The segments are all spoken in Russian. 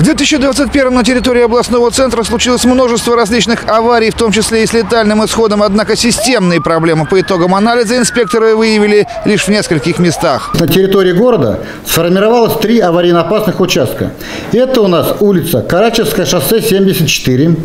В 2021 на территории областного центра случилось множество различных аварий, в том числе и с летальным исходом. Однако системные проблемы по итогам анализа инспекторы выявили лишь в нескольких местах. На территории города сформировалось три аварийно-опасных участка. Это у нас улица Карачевское шоссе 74.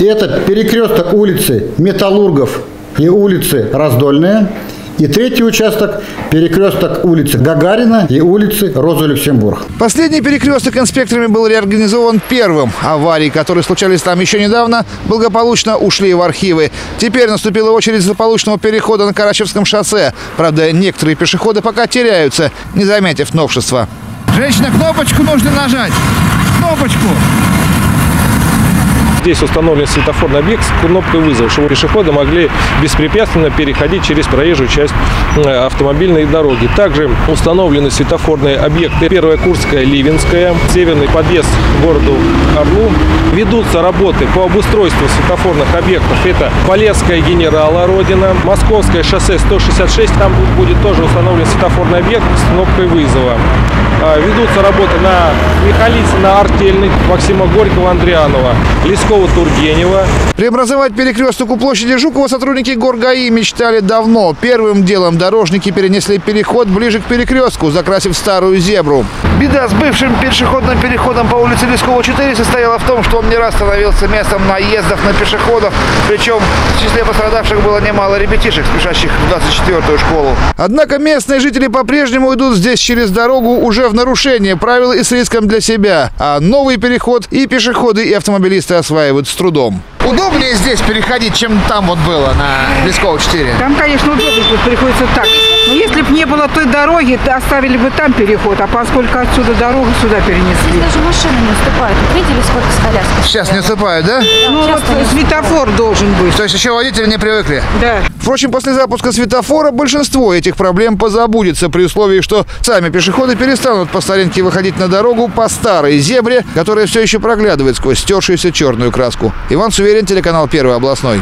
Это перекресток улицы Металлургов и улицы Раздольная. И третий участок – перекресток улицы Гагарина и улицы Роза Люксембург. Последний перекресток инспекторами был реорганизован первым. Аварии, которые случались там еще недавно, благополучно ушли в архивы. Теперь наступила очередь злополучного перехода на Карачевском шоссе. Правда, некоторые пешеходы пока теряются, не заметив новшества. Женщина, кнопочку нужно нажать. Кнопочку. Здесь установлен светофорный объект с кнопкой вызова, чтобы пешеходы могли беспрепятственно переходить через проезжую часть автомобильной дороги. Также установлены светофорные объекты. Первая Курская, Ливенская, северный подъезд к городу Орлу. Ведутся работы по обустройству светофорных объектов. Это Полесская генерала Родина, Московское шоссе 166. Там будет тоже установлен светофорный объект с кнопкой вызова. А, ведутся работы на Михалицына, Артельных, Максима Горького, Андрианова, Лескова, Тургенева. Преобразовать перекресток у площади Жукова сотрудники ГорГАИ мечтали давно. Первым делом дорожники перенесли переход ближе к перекрестку, закрасив старую зебру. Беда с бывшим пешеходным переходом по улице Лескова 4 состояла в том, что он не раз становился местом наездов на пешеходов. Причем в числе пострадавших было немало ребятишек, спешащих в 24-ю школу. Однако местные жители по-прежнему идут здесь через дорогу уже в нарушение правил и с риском для себя. А новый переход и пешеходы, и автомобилисты осваивают с трудом. Удобнее здесь переходить, чем там вот было на Лескова 4. Там, конечно, удобно, тут приходится так. Но если бы было той дороги, оставили бы там переход, а поскольку отсюда дорогу сюда перенесли. Даже машины не уступают. Вот видели, сколько с коляской? Сейчас не усыпают, да? Ну вот светофор должен быть. То есть еще водители не привыкли? Да. Впрочем, после запуска светофора большинство этих проблем позабудется при условии, что сами пешеходы перестанут по старинке выходить на дорогу по старой зебре, которая все еще проглядывает сквозь стершуюся черную краску. Иван Суверин, телеканал Первый областной.